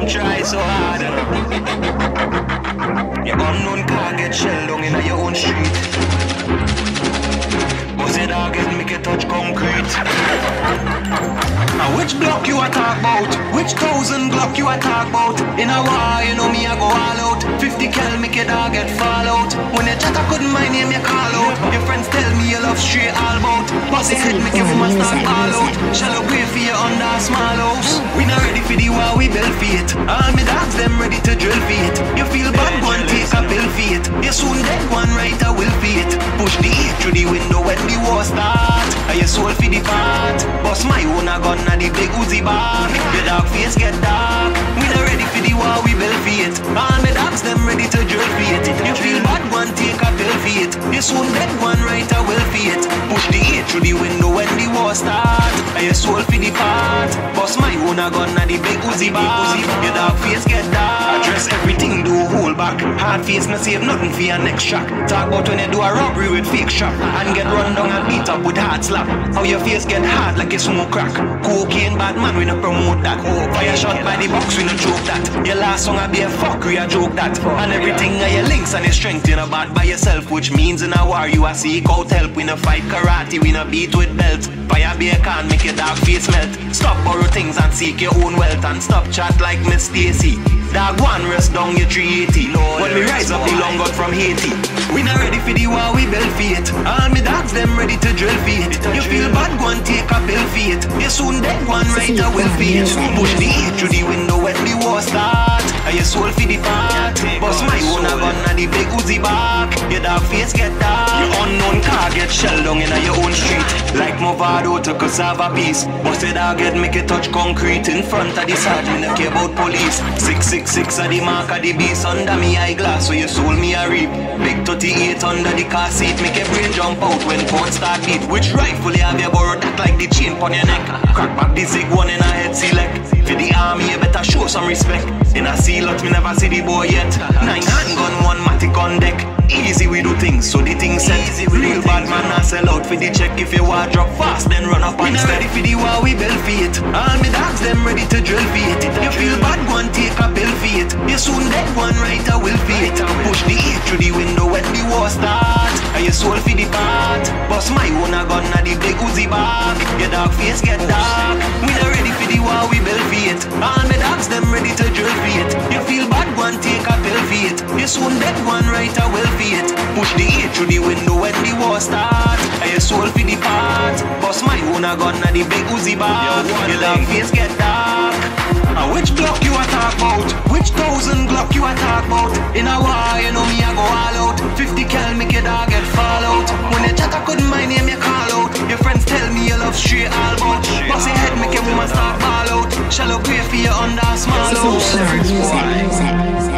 them try so hard. Your unknown Which thousand block you a talk about? In a war, you know me, I go all out. 50 cal make your dog get fall out. When you chat, I couldn't my name, you call out. Your friends tell me you love straight all about. Boss your head, make your woman start all out. Shallow grave for you under a small house. We not ready for the war, we built for it. All me dogs, them ready to drill for it. You feel bad, one take a bill for it. You soon dead, one right, I will for it. Push the heat through the window when the war start. Soul for the part? Boss my own a gun and the big Uzi bar. Your dog face get dark. We not ready for the war, we built for it. All me dogs, them ready to drill for it. You feel bad, one take a bill for it. You soon dead, one right, I will for it. Push the heat through the window when the war start. Are you soul for the part? Boss my own a gun and the big Uzi bar. Your dog face get dark. Address everything, do hold back. Hard face, no save nothing for your next track. Talk about when you do a robbery with fake shop and get run down and beat up with hard slap. How your face get hard like a smoke crack. Cocaine bad man, we no promote that. Oh, Fire shot by the box, we no joke that. Your last song I be a fuck, we a joke that. And everything are your links and your strength, in a bad by yourself, which means in a war you a seek out help. We no fight karate, we no beat with belt. Fire be a can make your dark face melt. Stop borrow things and seek your own wealth and stop chat like Miss Stacy. Dog one rest down your 380 When we rise up the long gun from Haiti We not ready for the war, we built for it to drill it You feel bad, go and take a bill for it You soon dead, one right, for it Push the heat through the window Your dog face get dark. Your unknown car get shelled down in your own street. Like Mavado to cassava piece Bust your dog head, make it touch concrete In front of the sergeant, no care about police. Six, six, six of the mark of the beast Under me eyeglass, so you sold me a reap Big 38 under the car seat. Make your brain jump out when port start beat. Which rifle you have you borrow that like the chain on your neck. Crack back the zig one in a head select For the army you better show some respect. In a sea lot me never see the boy yet. Nine handgun, one matic on deck. Easy we do things, so the thing set Real. Bad man I sell out for the check. If you want drop fast, then run up and step ready for the war, we built for it. All me dogs, them ready to drill for it. You feel bad, go and take a pill for it. You soon dead, one right, I will for it. Push the heat through the window when the war start. Are you soul for the part? Boss my own a gun at the big Uzi back Your dog face get dark for it soon dead, one right, I will for it Push the heat through the window when the war start I you soul for the part? Bust my own a gun at the big Uzi back Your dog face get dark and which block you a talk about? Which thousand block you a talk about? In a war, you know me, I go all out. 50 cal make your dog get fall out. When you chat, I couldn't my name, you call out. Your friends tell me you love straight all about. Boss your head, make your woman start ball out. Shallow grave for you under a small house. Music.